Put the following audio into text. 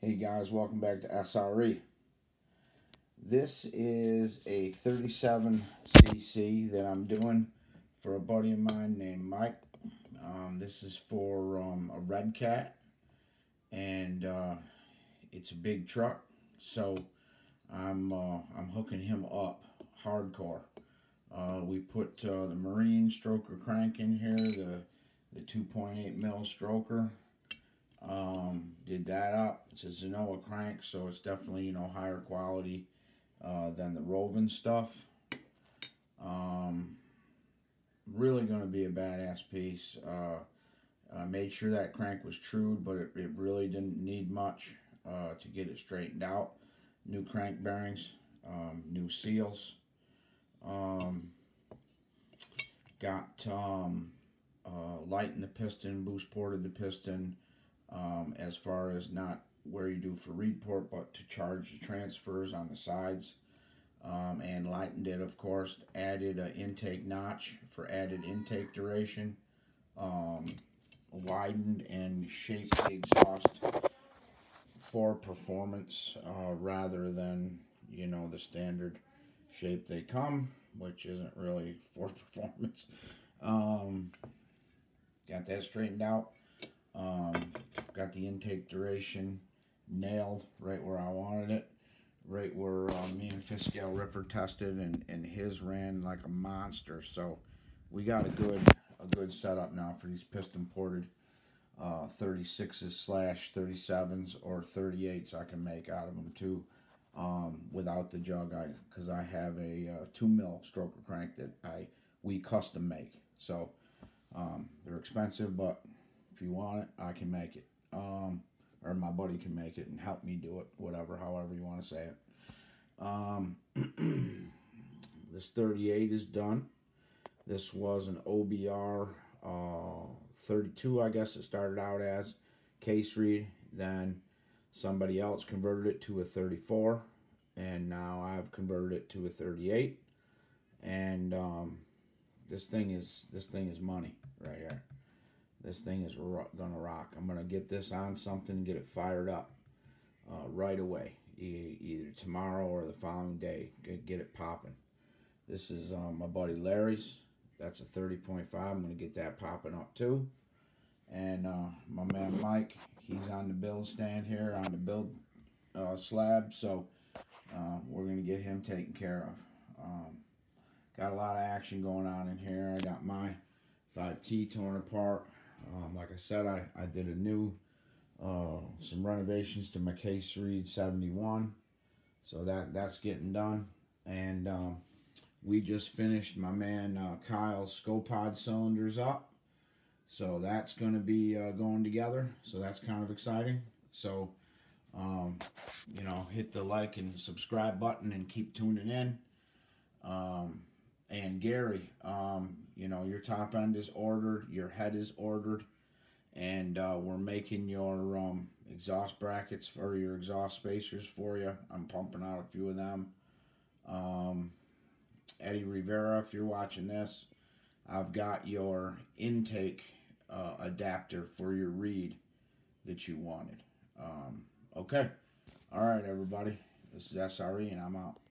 Hey guys, welcome back to SRE. This is a 37cc that I'm doing for a buddy of mine named Mike. Um, this is for um, a Redcat and uh, it's a big truck so I'm uh, I'm hooking him up hardcore. Uh, we put uh, the Marine stroker crank in here, the the 2.8 mil stroker. Um, did that up. It's a Zenoah crank, so it's definitely, you know, higher quality uh, than the Rovan stuff. Um, really going to be a badass piece. Uh, I made sure that crank was true, but it, it really didn't need much uh, to get it straightened out. New crank bearings, um, new seals. Um, got um, uh, light in the piston, boost ported the piston, um, as far as not where you do for reed port, but to charge the transfers on the sides. Um, and lightened it, of course. Added an intake notch for added intake duration. Um, widened and shaped the exhaust for performance uh, rather than, you know, the standard shape they come, which isn't really for performance. Um, got that straightened out. Um, got the intake duration nailed right where I wanted it. Right where uh, me and Fiskale Ripper tested and, and his ran like a monster. So we got a good a good setup now for these piston ported uh, 36s slash 37s or 38s I can make out of them too um, without the jug I because I have a uh, 2 mil stroker crank that I we custom make so um, they're expensive but if you want it, I can make it. Um, or my buddy can make it and help me do it, whatever, however you want to say it. Um, this 38 is done. This was an OBR uh, 32, I guess it started out as. Case reed. Then somebody else converted it to a 34. And now I've converted it to a 38. And um, this thing is this thing is money right here. This thing is ro gonna rock. I'm gonna get this on something and get it fired up uh, right away, e either tomorrow or the following day. Get, it popping. This is um, my buddy Larry's. That's a 30.5. I'm gonna get that popping up too. And uh, my man Mike, he's on the build stand here on the build uh, slab, so uh, we're gonna get him taken care of. Um, got a lot of action going on in here. I got my 5T torn apart. Um, like I said, I, I did a new, uh, some renovations to my Case reed 71. So that that's getting done. And um, we just finished my man uh, Kyle's Scopod cylinders up. So that's going to be uh, going together. So that's kind of exciting. So, um, you know, hit the like and subscribe button and keep tuning in. And Gary, um, you know, your top end is ordered, your head is ordered, and uh, we're making your um, exhaust brackets for your exhaust spacers for you. I'm pumping out a few of them. Um, Eddie Rivera, if you're watching this, I've got your intake uh, adapter for your reed that you wanted. Um, okay. All right, everybody. This is SRE, and I'm out.